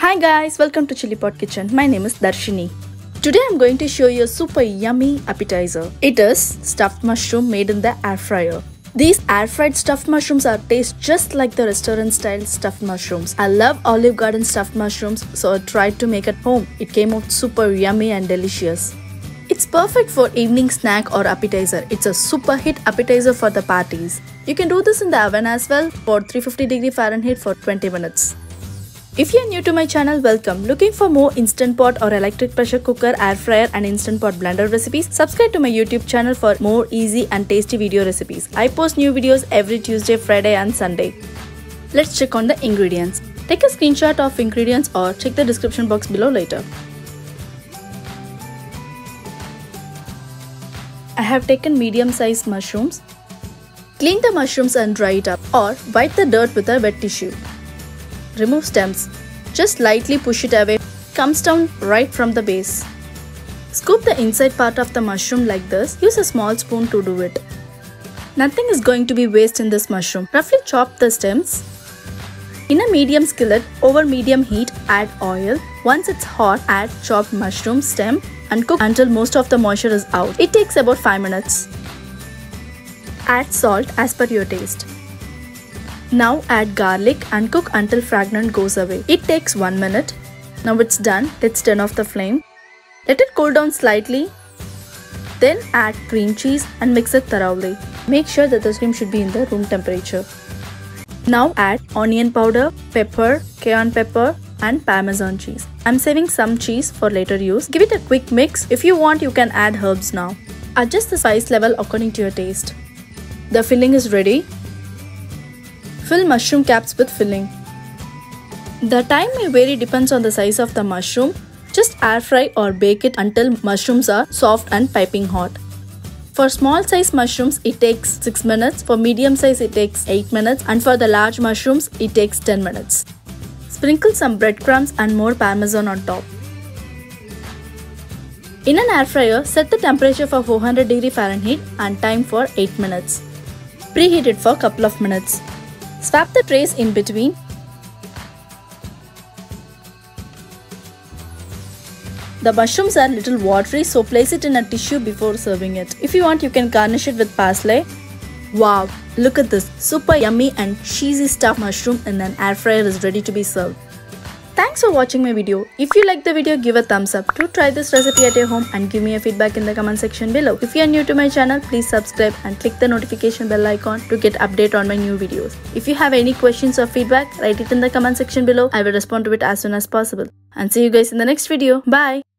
Hi guys, welcome to Chillipot Kitchen. My name is Darshini. Today I'm going to show you a super yummy appetizer. It is stuffed mushroom made in the air fryer. These air fried stuffed mushrooms are taste just like the restaurant style stuffed mushrooms. I love Olive Garden stuffed mushrooms so I tried to make at home. It came out super yummy and delicious. It's perfect for evening snack or appetizer. It's a super hit appetizer for the parties. You can do this in the oven as well for 350 degree Fahrenheit for 20 minutes. If you're new to my channel, welcome. Looking for more Instant Pot or electric pressure cooker, air fryer and Instant Pot blender recipes? Subscribe to my YouTube channel for more easy and tasty video recipes. I post new videos every Tuesday, Friday and Sunday. Let's check on the ingredients. Take a screenshot of ingredients or check the description box below later. I have taken medium sized mushrooms. Clean the mushrooms and dry it up or wipe the dirt with a wet tissue. Remove stems. Just lightly push it away. Comes down right from the base. Scoop the inside part of the mushroom like this. Use a small spoon to do it. Nothing is going to be waste in this mushroom. Roughly chop the stems. In a medium skillet, over medium heat, add oil. Once it's hot, add chopped mushroom stem and cook until most of the moisture is out. It takes about 5 minutes. Add salt as per your taste. Now add garlic and cook until fragrance goes away. It takes 1 minute. Now it's done. Let's turn off the flame. Let it cool down slightly. Then add cream cheese and mix it thoroughly. Make sure that the cream should be in the room temperature. Now add onion powder, pepper, cayenne pepper and parmesan cheese. I'm saving some cheese for later use. Give it a quick mix. If you want you can add herbs now. Adjust the spice level according to your taste. The filling is ready. Fill mushroom caps with filling. The time may vary depends on the size of the mushroom. Just air fry or bake it until mushrooms are soft and piping hot. For small size mushrooms it takes 6 minutes, for medium size it takes 8 minutes and for the large mushrooms it takes 10 minutes. Sprinkle some breadcrumbs and more parmesan on top. In an air fryer, set the temperature for 400 degree Fahrenheit and time for 8 minutes. Preheat it for a couple of minutes. Swap the trays in between. The mushrooms are little watery so place it in a tissue before serving it. If you want you can garnish it with parsley. Wow, look at this super yummy and cheesy stuffed mushroom in an air fryer is ready to be served. Thanks for watching my video. If you like the video, give a thumbs up. Do try this recipe at your home and give me a feedback in the comment section below. If you are new to my channel, please subscribe and click the notification bell icon to get update on my new videos. If you have any questions or feedback, write it in the comment section below. I will respond to it as soon as possible. And see you guys in the next video. Bye!